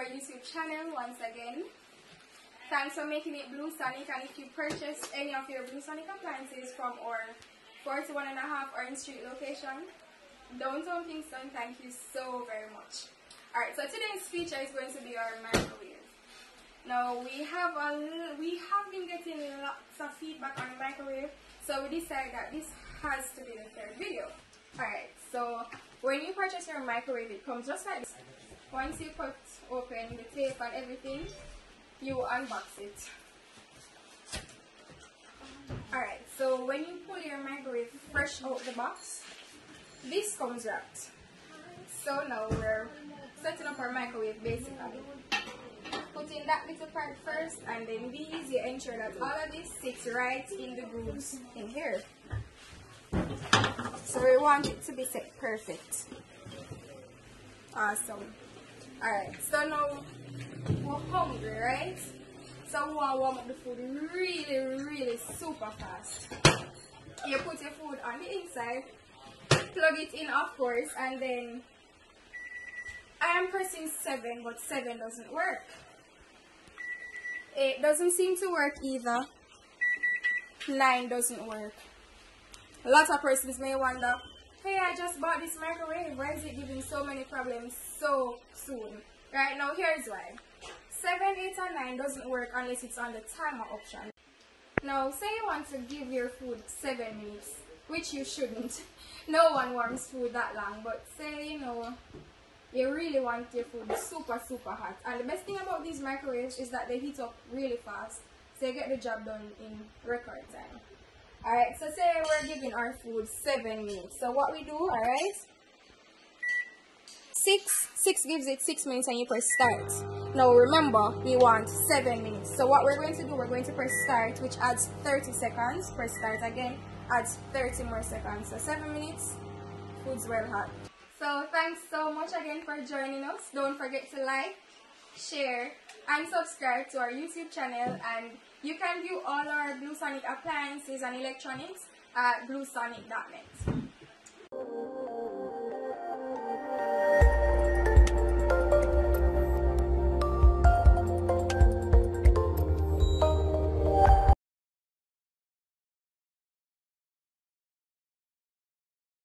our YouTube channel once again. Thanks for making it Bluesonik and if you purchase any of your Bluesonik appliances from our 41 and a half Orange Street location, downtown Kingston, thank you so very much. Alright, so today's feature is going to be our microwave. Now we have a we have been getting lots of feedback on the microwave, so we decided that this has to be the third video. Alright, so when you purchase your microwave, it comes just like this. Once you put open the tape and everything, you unbox it. Alright, so when you pull your microwave fresh out of the box, this comes wrapped. So now we're setting up our microwave basically. Putting that little part first and then these, you ensure that all of this sits right in the grooves in here. So we want it to be set perfect. Awesome. Alright, so now we're hungry, right? So we want to warm up the food really, really super fast. You put your food on the inside, plug it in of course, and then I am pressing 7, but 7 doesn't work. It doesn't seem to work either. 9 doesn't work. A lot of persons may wonder, hey, I just bought this microwave. Why is it giving so many problems so soon? Right now, here's why. 7, 8, and 9 doesn't work unless it's on the timer option. Now, say you want to give your food 7 minutes, which you shouldn't. No one warms food that long, but say, you know, you really want your food super, super hot. And the best thing about these microwaves is that they heat up really fast, so you get the job done in record time. Alright, so say we're giving our food 7 minutes. So what we do, alright, 6, 6 gives it 6 minutes and you press start. Now remember, we want 7 minutes. So what we're going to do, we're going to press start, which adds 30 seconds. Press start again, adds 30 more seconds. So 7 minutes, food's well hot. So thanks so much again for joining us. Don't forget to like, share, and subscribe to our YouTube channel. And you can view all our Bluesonik appliances and electronics at bluesonik.net.